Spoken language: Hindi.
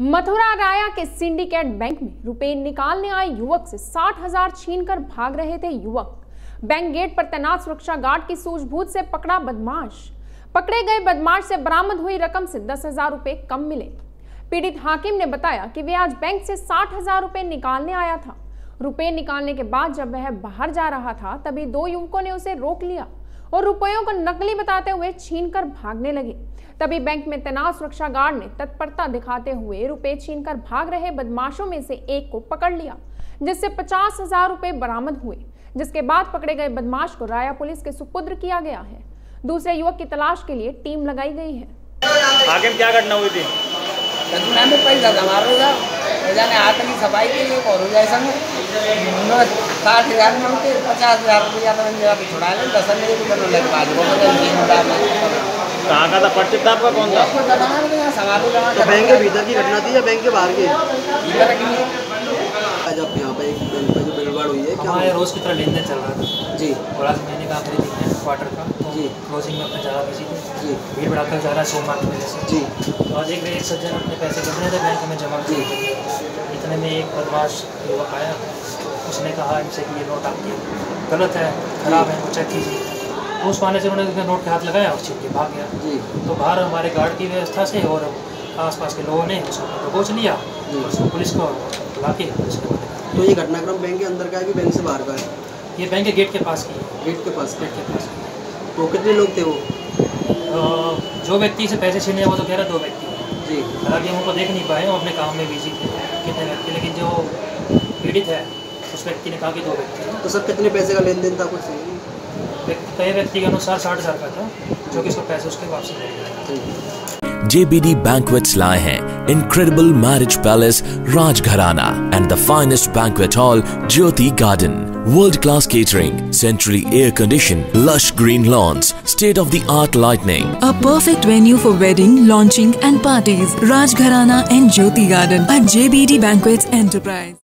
मथुरा राया के सिंडिकेट बैंक में रुपए निकालने आए युवक से साठ हज़ार छीन कर भाग रहे थे युवक। बैंक गेट पर तैनात सुरक्षा गार्ड की सूझबूझ से पकड़ा बदमाश। पकड़े गए बदमाश से बरामद हुई रकम से दस हज़ार रुपए कम मिले। पीड़ित हाकिम ने बताया कि वे आज बैंक से साठ हज़ार रुपए निकालने आया था। रुपए निकालने के बाद जब वह बाहर जा रहा था, तभी दो युवकों ने उसे रोक लिया। और रुपयों को नकली बताते हुए छीन कर भागने लगे। तभी बैंक में तैनात सुरक्षा गार्ड ने तत्परता दिखाते हुए रुपए छीनकर भाग रहे बदमाशों में से एक को पकड़ लिया जिससे पचास हज़ार रुपए बरामद हुए जिसके बाद पकड़े गए बदमाश को राया पुलिस के सुपुत्र किया गया है। दूसरे युवक की तलाश के लिए टीम लगाई गई है। आगे क्या घटना हुई थी? घटना में पैसा जमा होगा जाने हाथ की सफ़ाई के लिए और हो साठ हज़ार में होते पचास हज़ार रुपया तो मैंने आप छुड़ा लें दस नहीं रुपये तो लग पाँच को कहाँ का था परिचित था आपका कौन था तो बैंक के भीतर की घटना थी या बैंक के बाहर की आज आप यहाँ पे एक बैंक पे जो भीड़भाड़ हुई है क्या हमारे रोज़ की तरह लेन देन चल रहा था जी और आज महीने का आखिरी दिन है क्वार्टर का तो जी। क्लोजिंग में अपना ज़्यादा बिज़ी थे जी भीड़ भड़ाका ज़्यादा सोमवार की वजह से जी तो आज एक एक सज्जन अपने पैसे कट रहे थे बैंक में जमा जी। इतने में एक बदमाश युवक आया उसने कहा इनसे कि ये नोट आपके गलत है खराब है वो चेक कीजिए। तो उस पाने से उन्होंने उसने नोट के हाथ लगाया और छीन के भाग गया। जी। तो बाहर हमारे गार्ड की व्यवस्था से और आसपास के लोगों ने उसको दबोच लिया और उसको पुलिस को बुला के पुलिस को। तो ये घटनाक्रम बैंक के अंदर का है कि बैंक से बाहर का है? ये बैंक के गेट के पास की है। गेट के पास गेट के पास तो कितने लोग थे वो? जो व्यक्ति से पैसे छीने वो तो कह रहा दो व्यक्ति जी। हालाँकि हम उनको देख नहीं पाए वो अपने काम में बिज़ी थे। कितने व्यक्ति लेकिन जो पीड़ित है उस व्यक्ति ने कहा कि दो व्यक्ति तो सर कितने पैसे का लेन देन था कुछ व्यक्ति कई व्यक्ति के अनुसार साठ हज़ार का था जो कि उसको पैसे उसके वापसी मिल JBD Banquets लाए हैं incredible marriage palace Rajgharana and the finest banquet hall Jyoti Garden. World class catering, centrally air conditioned, lush green lawns, state of the art lighting. A perfect venue for wedding, launching and parties. Rajgharana and Jyoti Garden at JBD Banquets Enterprise.